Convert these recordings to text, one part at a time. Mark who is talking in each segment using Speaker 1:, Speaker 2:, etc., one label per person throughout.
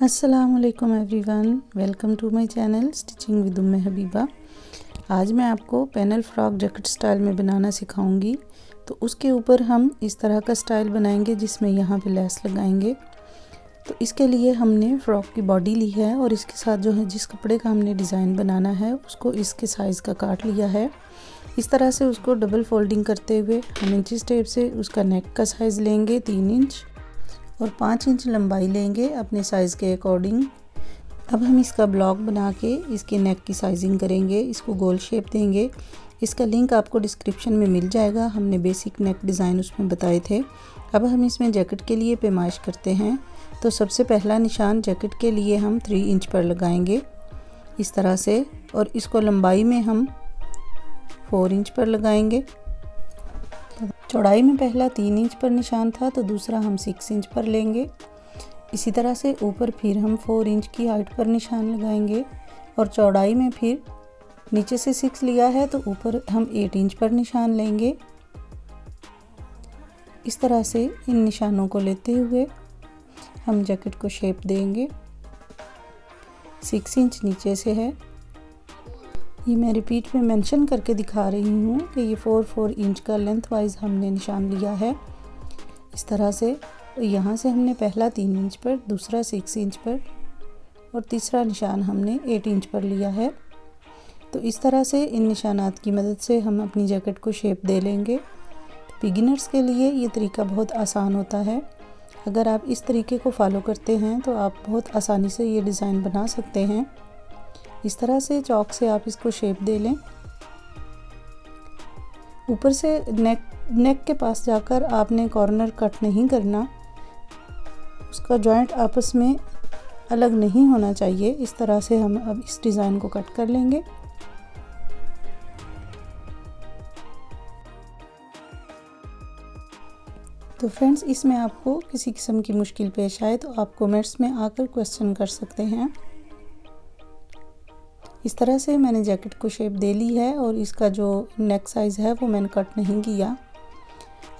Speaker 1: असलकम everyone welcome to my channel stitching with Umme Habiba आज मैं आपको पैनल फ्रॉक जैकेट स्टाइल में बनाना सिखाऊँगी। तो उसके ऊपर हम इस तरह का स्टाइल बनाएँगे जिसमें यहाँ पे लेस लगाएँगे। तो इसके लिए हमने फ़्रॉक की बॉडी ली है और इसके साथ जो है जिस कपड़े का हमने डिज़ाइन बनाना है, उसको इसके साइज़ का काट लिया है। इस तरह से उसको डबल फोल्डिंग करते हुए हम इंची स्टेप से उसका नेक का साइज़ लेंगे तीन इंच। और पाँच इंच लंबाई लेंगे अपने साइज़ के अकॉर्डिंग अब हम इसका ब्लॉक बना के इसके नेक की साइजिंग करेंगे, इसको गोल शेप देंगे। इसका लिंक आपको डिस्क्रिप्शन में मिल जाएगा, हमने बेसिक नेक डिज़ाइन उसमें बताए थे। अब हम इसमें जैकेट के लिए पेमाइश करते हैं। तो सबसे पहला निशान जैकेट के लिए हम थ्री इंच पर लगाएँगे, इस तरह से। और इसको लंबाई में हम फोर इंच पर लगाएँगे। चौड़ाई में पहला तीन इंच पर निशान था तो दूसरा हम सिक्स इंच पर लेंगे। इसी तरह से ऊपर फिर हम फोर इंच की हाइट पर निशान लगाएँगे और चौड़ाई में फिर नीचे से सिक्स लिया है तो ऊपर हम एट इंच पर निशान लेंगे। इस तरह से इन निशानों को लेते हुए हम जैकेट को शेप देंगे। सिक्स इंच नीचे से है। ये मैं रिपीट में मेंशन करके दिखा रही हूँ कि ये फ़ोर फोर इंच का लेंथ वाइज हमने निशान लिया है। इस तरह से यहाँ से हमने पहला तीन इंच पर, दूसरा सिक्स इंच पर और तीसरा निशान हमने एट इंच पर लिया है। तो इस तरह से इन निशानात की मदद से हम अपनी जैकेट को शेप दे लेंगे। बिगिनर्स के लिए ये तरीका बहुत आसान होता है। अगर आप इस तरीके को फॉलो करते हैं तो आप बहुत आसानी से ये डिज़ाइन बना सकते हैं। इस तरह से चौक से आप इसको शेप दे लें। ऊपर से नेक नेक के पास जाकर आपने कॉर्नर कट नहीं करना। उसका जॉइंट आपस में अलग नहीं होना चाहिए। इस तरह से हम अब इस डिज़ाइन को कट कर लेंगे। तो फ्रेंड्स इसमें आपको किसी किस्म की मुश्किल पेश आए तो आप कमेंट्स में आकर क्वेश्चन कर सकते हैं। इस तरह से मैंने जैकेट को शेप दे ली है और इसका जो नेक साइज़ है वो मैंने कट नहीं किया।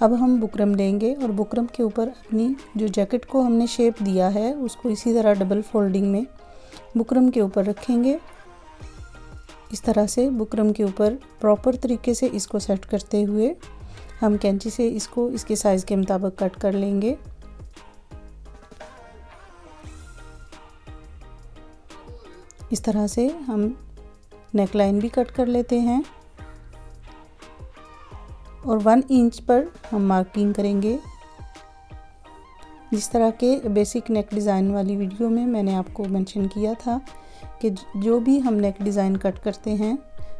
Speaker 1: अब हम बुकरम लेंगे और बुकरम के ऊपर अपनी जो जैकेट को हमने शेप दिया है, उसको इसी तरह डबल फोल्डिंग में बुकरम के ऊपर रखेंगे। इस तरह से बुकरम के ऊपर प्रॉपर तरीके से इसको सेट करते हुए हम कैंची से इसको, इसके साइज़ के मुताबिक कट कर लेंगे। इस तरह से हम नेक लाइन भी कट कर लेते हैं। और वन इंच पर हम मार्किंग करेंगे। जिस तरह के बेसिक नेक डिज़ाइन वाली वीडियो में मैंने आपको मेंशन किया था कि जो भी हम नेक डिज़ाइन कट करते हैं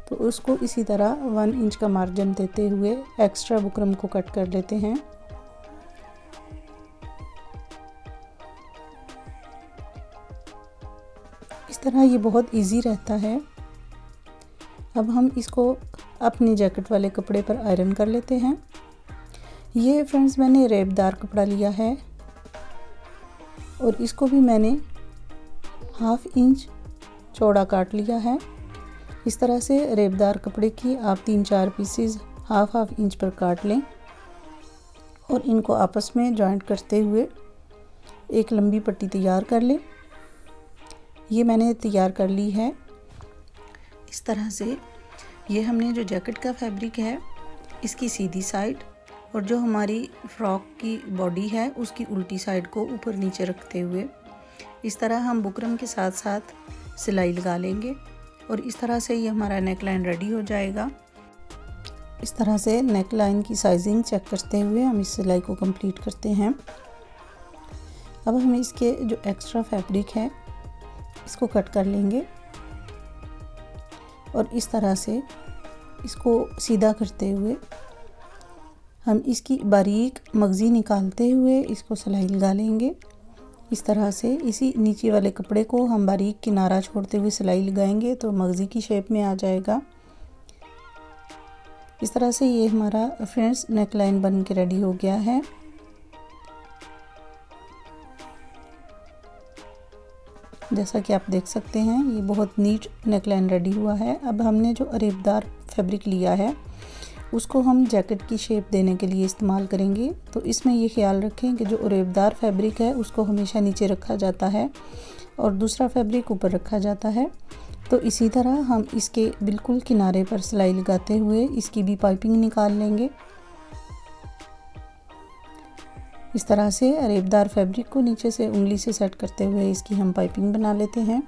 Speaker 1: तो उसको इसी तरह वन इंच का मार्जिन देते हुए एक्स्ट्रा बुकरम को कट कर लेते हैं। इस तरह ये बहुत इजी रहता है। अब हम इसको अपनी जैकेट वाले कपड़े पर आयरन कर लेते हैं। ये फ्रेंड्स मैंने रेबदार कपड़ा लिया है और इसको भी मैंने हाफ़ इंच चौड़ा काट लिया है। इस तरह से रेबदार कपड़े की आप तीन चार पीसेस हाफ़ हाफ़ इंच पर काट लें और इनको आपस में जॉइंट करते हुए एक लंबी पट्टी तैयार कर लें। ये मैंने तैयार कर ली है। इस तरह से ये हमने जो जैकेट का फैब्रिक है, इसकी सीधी साइड और जो हमारी फ्रॉक की बॉडी है, उसकी उल्टी साइड को ऊपर नीचे रखते हुए इस तरह हम बुकरम के साथ साथ सिलाई लगा लेंगे और इस तरह से ये हमारा नेक लाइन रेडी हो जाएगा। इस तरह से नेक लाइन की साइजिंग चेक करते हुए हम इस सिलाई को कंप्लीट करते हैं। अब हम इसके जो एक्स्ट्रा फैब्रिक है इसको कट कर लेंगे और इस तरह से इसको सीधा करते हुए हम इसकी बारीक मगज़ी निकालते हुए इसको सिलाई लगा लेंगे। इस तरह से इसी नीचे वाले कपड़े को हम बारीक किनारा छोड़ते हुए सिलाई लगाएँगे तो मगज़ी की शेप में आ जाएगा। इस तरह से ये हमारा फ्रेंड्स नेक लाइन बन के रेडी हो गया है। जैसा कि आप देख सकते हैं, ये बहुत नीट नेकलाइन रेडी हुआ है। अब हमने जो अरेबदार फैब्रिक लिया है, उसको हम जैकेट की शेप देने के लिए इस्तेमाल करेंगे। तो इसमें ये ख्याल रखें कि जो उरेबदार फैब्रिक है, उसको हमेशा नीचे रखा जाता है और दूसरा फैब्रिक ऊपर रखा जाता है। तो इसी तरह हम इसके बिल्कुल किनारे पर सिलाई लगाते हुए इसकी भी पाइपिंग निकाल लेंगे। इस तरह से रेबदार फैब्रिक को नीचे से उंगली से सेट करते हुए इसकी हम पाइपिंग बना लेते हैं।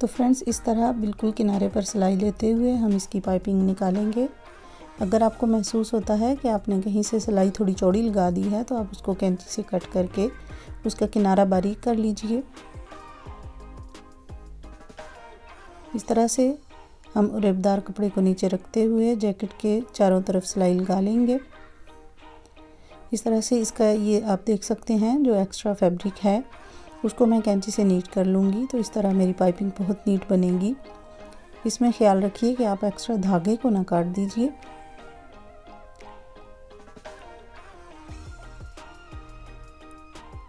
Speaker 1: तो फ्रेंड्स, इस तरह बिल्कुल किनारे पर सिलाई लेते हुए हम इसकी पाइपिंग निकालेंगे। अगर आपको महसूस होता है कि आपने कहीं से सिलाई थोड़ी चौड़ी लगा दी है तो आप उसको कैंची से कट करके उसका किनारा बारीक कर लीजिए। इस तरह से हम रेबदार कपड़े को नीचे रखते हुए जैकेट के चारों तरफ़ सिलाई लगा लेंगे। इस तरह से इसका ये आप देख सकते हैं, जो एक्स्ट्रा फैब्रिक है उसको मैं कैंची से नीट कर लूँगी तो इस तरह मेरी पाइपिंग बहुत नीट बनेगी। इसमें ख्याल रखिए कि आप एक्स्ट्रा धागे को ना काट दीजिए।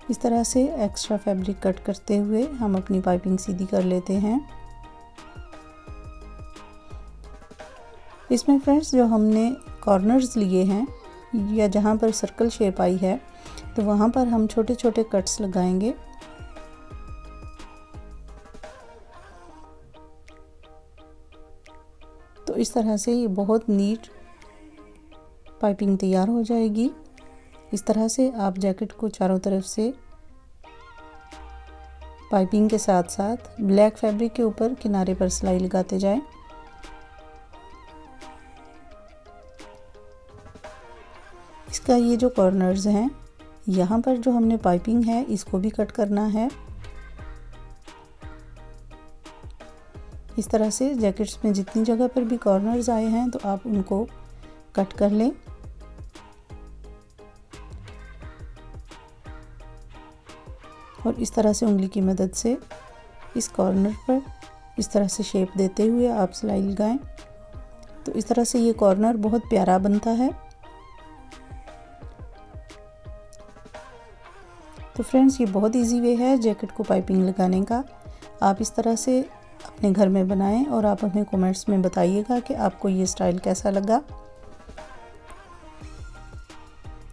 Speaker 1: इस तरह से एक्स्ट्रा फैब्रिक कट करते हुए हम अपनी पाइपिंग सीधी कर लेते हैं। इसमें फ्रेंड्स, जो हमने कॉर्नर्स लिए हैं, या जहाँ पर सर्कल शेप आई है तो वहाँ पर हम छोटे छोटे कट्स लगाएँगे। इस तरह से ये बहुत नीट पाइपिंग तैयार हो जाएगी। इस तरह से आप जैकेट को चारों तरफ़ से पाइपिंग के साथ साथ ब्लैक फैब्रिक के ऊपर किनारे पर सिलाई लगाते जाएँ। इसका ये जो कॉर्नर्स हैं, यहाँ पर जो हमने पाइपिंग है, इसको भी कट करना है। इस तरह से जैकेट्स में जितनी जगह पर भी कॉर्नर्स आए हैं तो आप उनको कट कर लें। और इस तरह से उंगली की मदद से इस कॉर्नर पर इस तरह से शेप देते हुए आप सिलाई लगाएँ। तो इस तरह से ये कॉर्नर बहुत प्यारा बनता है। तो फ्रेंड्स ये बहुत इजी वे है जैकेट को पाइपिंग लगाने का। आप इस तरह से अपने घर में बनाएँ और आप हमें कमेंट्स में बताइएगा कि आपको ये स्टाइल कैसा लगा।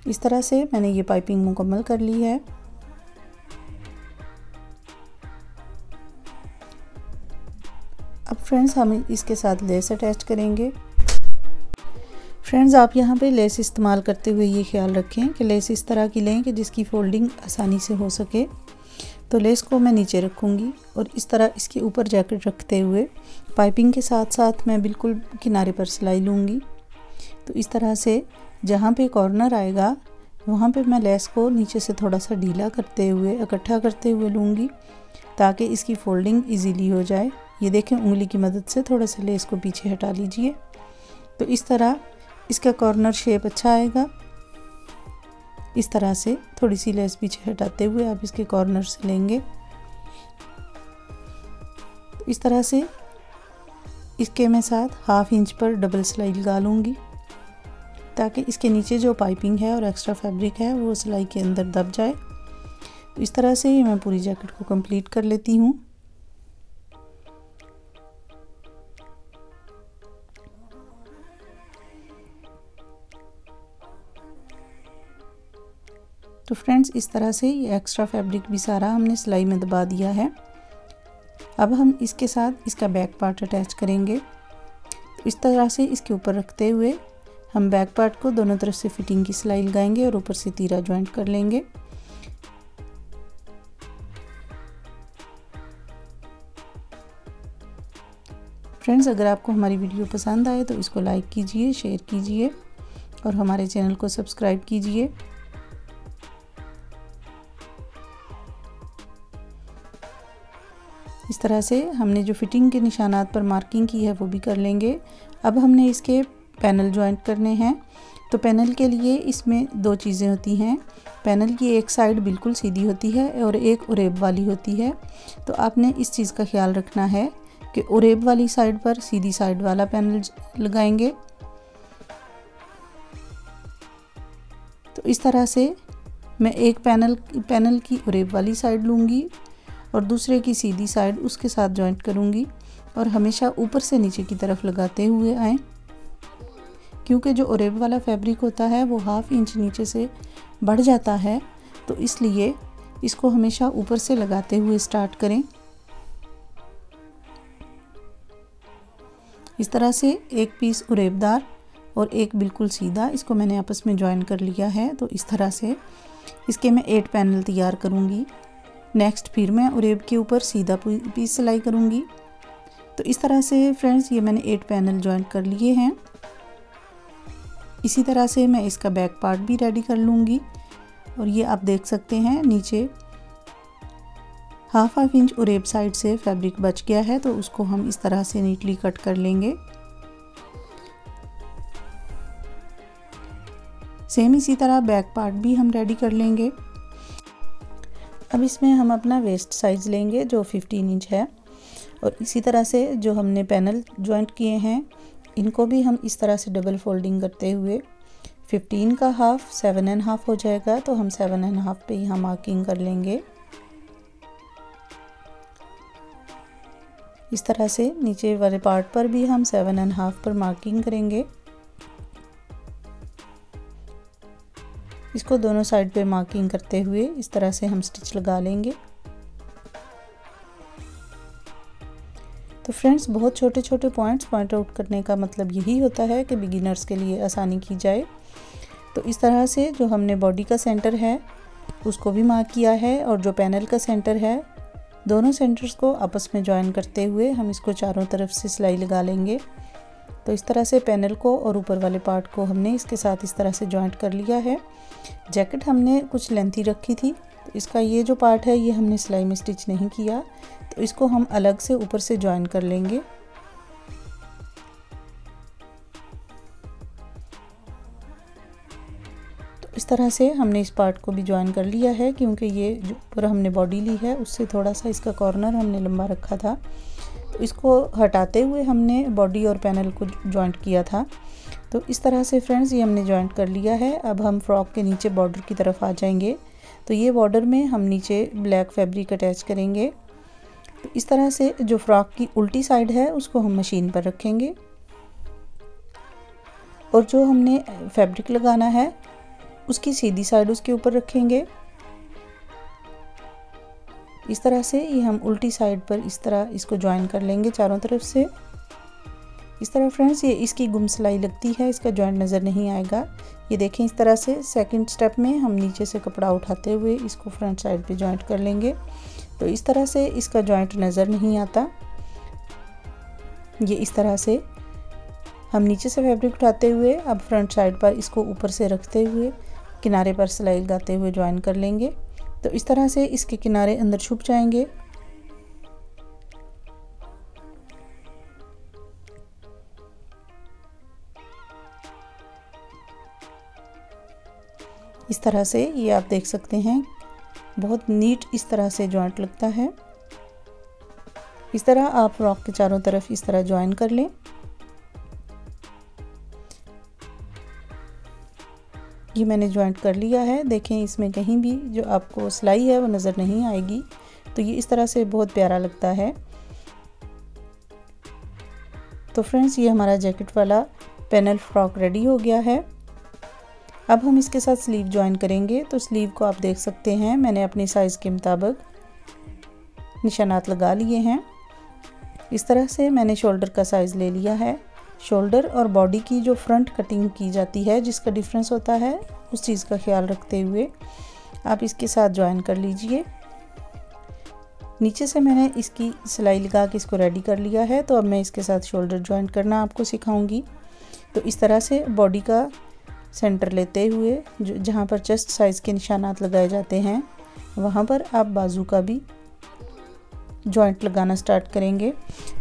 Speaker 1: इस तरह से मैंने ये पाइपिंग मुकम्मल कर ली है। अब फ्रेंड्स हम इसके साथ लेस अटैच करेंगे। फ्रेंड्स आप यहाँ पे लेस इस्तेमाल करते हुए ये ख्याल रखें कि लेस इस तरह की लें कि जिसकी फोल्डिंग आसानी से हो सके। तो लेस को मैं नीचे रखूँगी और इस तरह इसके ऊपर जैकेट रखते हुए पाइपिंग के साथ साथ मैं बिल्कुल किनारे पर सिलाई लूँगी। तो इस तरह से जहाँ पे कॉर्नर आएगा, वहाँ पे मैं लेस को नीचे से थोड़ा सा ढीला करते हुए, इकट्ठा करते हुए लूँगी ताकि इसकी फोल्डिंग इजीली हो जाए। ये देखें, उंगली की मदद से थोड़ा सा लेस को पीछे हटा लीजिए। तो इस तरह इसका कॉर्नर शेप अच्छा आएगा। इस तरह से थोड़ी सी लेस पीछे हटाते हुए आप इसके कॉर्नर से लेंगे। तो इस तरह से इसके मैं साथ हाफ़ इंच पर डबल सिलाई लगा लूँगी, ताकि इसके नीचे जो पाइपिंग है और एक्स्ट्रा फैब्रिक है, वो सिलाई के अंदर दब जाए। इस तरह से ही मैं पूरी जैकेट को कंप्लीट कर लेती हूँ। तो फ्रेंड्स, इस तरह से ये एक्स्ट्रा फैब्रिक भी सारा हमने सिलाई में दबा दिया है। अब हम इसके साथ इसका बैक पार्ट अटैच करेंगे। तो इस तरह से इसके ऊपर रखते हुए हम बैक पार्ट को दोनों तरफ़ से फिटिंग की सिलाई लगाएँगे और ऊपर से तीरा ज्वाइंट कर लेंगे। फ्रेंड्स, अगर आपको हमारी वीडियो पसंद आए तो इसको लाइक कीजिए शेयर कीजिए और हमारे चैनल को सब्सक्राइब कीजिए। इस तरह से हमने जो फिटिंग के निशानात पर मार्किंग की है वो भी कर लेंगे। अब हमने इसके पैनल ज्वाइंट करने हैं। तो पैनल के लिए इसमें दो चीज़ें होती हैं। पैनल की एक साइड बिल्कुल सीधी होती है और एक उरेब वाली होती है। तो आपने इस चीज़ का ख्याल रखना है कि उरेब वाली साइड पर सीधी साइड वाला पैनल लगाएँगे। तो इस तरह से मैं एक पैनल पैनल की उरेब वाली साइड लूँगी। और दूसरे की सीधी साइड उसके साथ जॉइंट करूँगी और हमेशा ऊपर से नीचे की तरफ़ लगाते हुए आए। क्योंकि जो उरेब वाला फैब्रिक होता है, वो हाफ़ इंच नीचे से बढ़ जाता है तो इसलिए इसको हमेशा ऊपर से लगाते हुए स्टार्ट करें। इस तरह से एक पीस उरेबदार और एक बिल्कुल सीधा इसको मैंने आपस में ज्वाइन कर लिया है तो इस तरह से इसके मैं एट पैनल तैयार करूँगी। नेक्स्ट फिर मैं उरेब के ऊपर सीधा पीस सिलाई करूँगी। तो इस तरह से फ्रेंड्स ये मैंने एट पैनल ज्वाइन कर लिए हैं। इसी तरह से मैं इसका बैक पार्ट भी रेडी कर लूँगी। और ये आप देख सकते हैं, नीचे हाफ़ हाफ़ इंच उरेब साइड से फैब्रिक बच गया है तो उसको हम इस तरह से नीटली कट कर लेंगे। सेम इसी तरह बैक पार्ट भी हम रेडी कर लेंगे। अब इसमें हम अपना वेस्ट साइज़ लेंगे, जो 15 इंच है। और इसी तरह से जो हमने पैनल जॉइंट किए हैं, इनको भी हम इस तरह से डबल फोल्डिंग करते हुए 15 का हाफ़ सेवन एंड हाफ़ हो जाएगा तो हम सेवन एंड हाफ़ पे यहाँ मार्किंग कर लेंगे। इस तरह से नीचे वाले पार्ट पर भी हम सेवन एंड हाफ़ पर मार्किंग करेंगे। इसको दोनों साइड पे मार्किंग करते हुए इस तरह से हम स्टिच लगा लेंगे। तो फ्रेंड्स, बहुत छोटे छोटे पॉइंट्स, पॉइंट आउट करने का मतलब यही होता है कि बिगिनर्स के लिए आसानी की जाए। तो इस तरह से जो हमने बॉडी का सेंटर है, उसको भी मार्क किया है और जो पैनल का सेंटर है, दोनों सेंटर्स को आपस में ज्वाइन करते हुए हम इसको चारों तरफ़ से सिलाई लगा लेंगे। तो इस तरह से पैनल को और ऊपर वाले पार्ट को हमने इसके साथ इस तरह से जॉइंट कर लिया है। जैकेट हमने कुछ लेंथी रखी थी। तो इसका ये जो पार्ट है, ये हमने सिलाई में स्टिच नहीं किया। तो इसको हम अलग से ऊपर से ज्वाइन कर लेंगे। तो इस तरह से हमने इस पार्ट को भी ज्वाइन कर लिया है, क्योंकि ये जो ऊपर हमने बॉडी ली है, उससे थोड़ा सा इसका कॉर्नर हमने लंबा रखा था। इसको हटाते हुए हमने बॉडी और पैनल को ज्वाइंट किया था। तो इस तरह से फ्रेंड्स ये हमने ज्वाइंट कर लिया है। अब हम फ्रॉक के नीचे बॉर्डर की तरफ़ आ जाएँगे। तो ये बॉर्डर में हम नीचे ब्लैक फैब्रिक अटैच करेंगे। तो इस तरह से जो फ्रॉक की उल्टी साइड है, उसको हम मशीन पर रखेंगे। और जो हमने फैब्रिक लगाना है, उसकी सीधी साइड उसके ऊपर रखेंगे। इस तरह से ये हम उल्टी साइड पर इस तरह इसको ज्वाइन कर लेंगे चारों तरफ़ से। इस तरह फ्रेंड्स ये इसकी गुम सिलाई लगती है, इसका जॉइंट नज़र नहीं आएगा। ये देखें इस तरह से सेकंड स्टेप में हम नीचे से कपड़ा उठाते हुए इसको फ्रंट साइड पे जॉइंट कर लेंगे। तो इस तरह से इसका जॉइंट नज़र नहीं आता। ये इस तरह से हम नीचे से फैब्रिक उठाते हुए, अब फ्रंट साइड पर इसको ऊपर से रखते हुए, किनारे पर सिलाई लगाते हुए ज्वाइन कर लेंगे। तो इस तरह से इसके किनारे अंदर छुप जाएँगे। इस तरह से ये आप देख सकते हैं। बहुत नीट इस तरह से जॉइंट लगता है। इस तरह आप फ्रॉक के चारों तरफ़ इस तरह ज्वाइन कर लें। ये मैंने ज्वाइंट कर लिया है। देखें, इसमें कहीं भी जो आपको सिलाई है, वो नज़र नहीं आएगी। तो ये इस तरह से बहुत प्यारा लगता है। तो फ्रेंड्स ये हमारा जैकेट वाला पैनल फ्रॉक रेडी हो गया है। अब हम इसके साथ स्लीव ज्वाइन करेंगे। तो स्लीव को आप देख सकते हैं, मैंने अपने साइज़ के मुताबिक निशानात लगा लिए हैं। इस तरह से मैंने शोल्डर का साइज़ ले लिया है। शोल्डर और बॉडी की जो फ्रंट कटिंग की जाती है, जिसका डिफरेंस होता है, उस चीज़ का ख्याल रखते हुए आप इसके साथ ज्वाइन कर लीजिए। नीचे से मैंने इसकी सिलाई लगा के इसको रेडी कर लिया है तो अब मैं इसके साथ शोल्डर ज्वाइन करना आपको सिखाऊँगी। तो इस तरह से बॉडी का सेंटर लेते हुए, जो जहाँ पर चेस्ट साइज़ के निशानात लगाए जाते हैं, वहाँ पर आप बाजू का भी जॉइंट लगाना स्टार्ट करेंगे।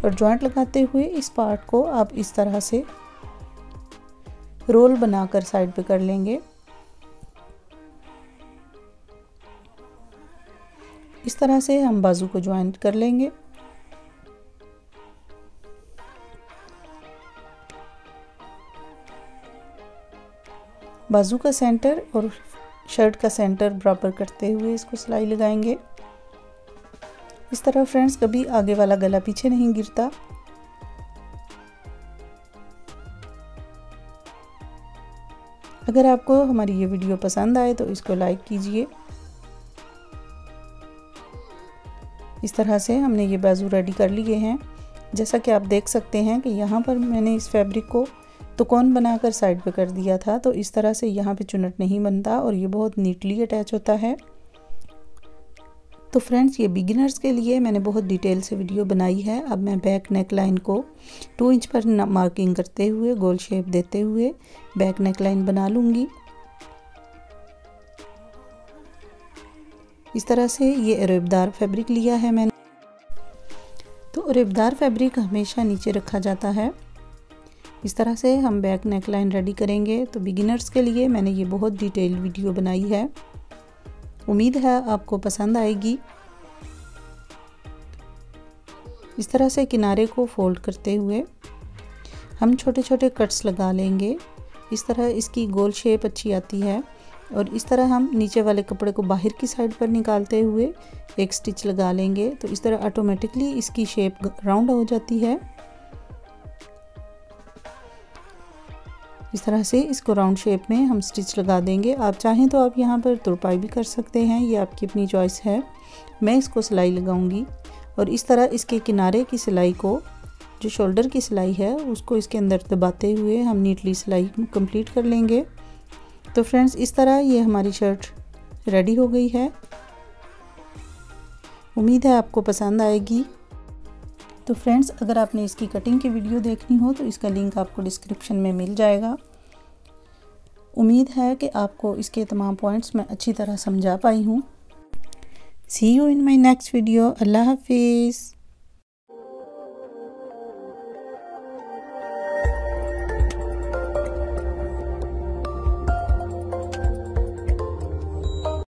Speaker 1: और जॉइंट लगाते हुए इस पार्ट को आप इस तरह से रोल बनाकर साइड पे कर लेंगे। इस तरह से हम बाजू को ज्वाइंट कर लेंगे। बाजू का सेंटर और शर्ट का सेंटर बराबर करते हुए इसको सिलाई लगाएँगे। इस तरह फ्रेंड्स कभी आगे वाला गला पीछे नहीं गिरता। अगर आपको हमारी ये वीडियो पसंद आए तो इसको लाइक कीजिए। इस तरह से हमने ये बाजू रेडी कर लिए हैं। जैसा कि आप देख सकते हैं कि यहाँ पर मैंने इस फैब्रिक को तो कौन बनाकर साइड पे कर दिया था तो इस तरह से यहाँ पे चुनट नहीं बनता और ये बहुत नीटली अटैच होता है। तो फ्रेंड्स, ये बिगिनर्स के लिए मैंने बहुत डिटेल से वीडियो बनाई है। अब मैं बैक नेक लाइन को टू इंच पर मार्किंग करते हुए, गोल शेप देते हुए बैक नेक लाइन बना लूँगी। इस तरह से ये अरेबदार फैब्रिक लिया है मैंने। तो अरेबदार फैब्रिक हमेशा नीचे रखा जाता है। इस तरह से हम बैक नेक लाइन रेडी करेंगे। तो बिगिनर्स के लिए मैंने ये बहुत डिटेल वीडियो बनाई है। उम्मीद है आपको पसंद आएगी। इस तरह से किनारे को फोल्ड करते हुए हम छोटे छोटे कट्स लगा लेंगे। इस तरह इसकी गोल शेप अच्छी आती है और इस तरह हम नीचे वाले कपड़े को बाहर की साइड पर निकालते हुए एक स्टिच लगा लेंगे। तो इस तरह ऑटोमेटिकली इसकी शेप राउंड हो जाती है। इस तरह से इसको राउंड शेप में हम स्टिच लगा देंगे। आप चाहें तो आप यहाँ पर तुरपाई भी कर सकते हैं, ये आपकी अपनी चॉइस है। मैं इसको सिलाई लगाऊँगी और इस तरह इसके किनारे की सिलाई को, जो शोल्डर की सिलाई है, उसको इसके अंदर दबाते हुए हम नीटली सिलाई कंप्लीट कर लेंगे। तो फ्रेंड्स इस तरह ये हमारी शर्ट रेडी हो गई है। उम्मीद है आपको पसंद आएगी। तो फ्रेंड्स, अगर आपने इसकी कटिंग की वीडियो देखनी हो तो इसका लिंक आपको डिस्क्रिप्शन में मिल जाएगा। उम्मीद है कि आपको इसके तमाम पॉइंट्स मैं अच्छी तरह समझा पाई हूँ। See you in my next video अल्लाह हाफिज़।